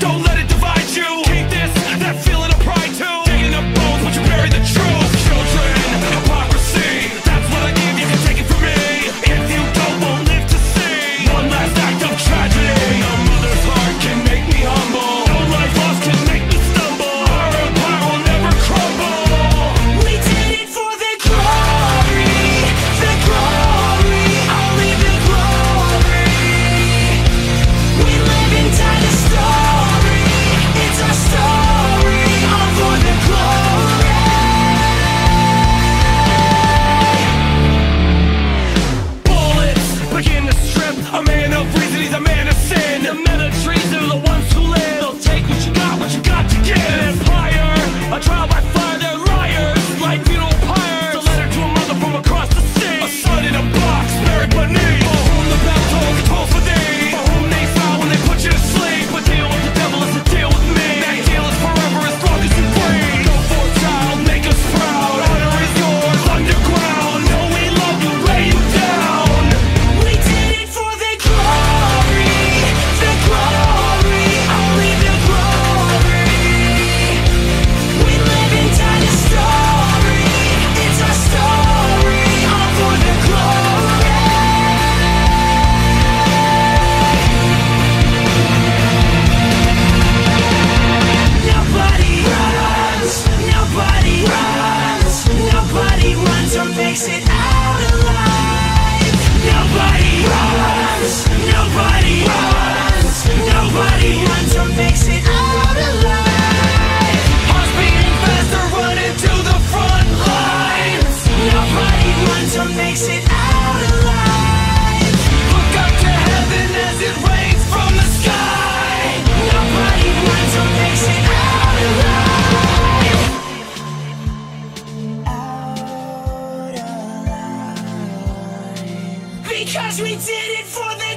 Don't Because we did it for the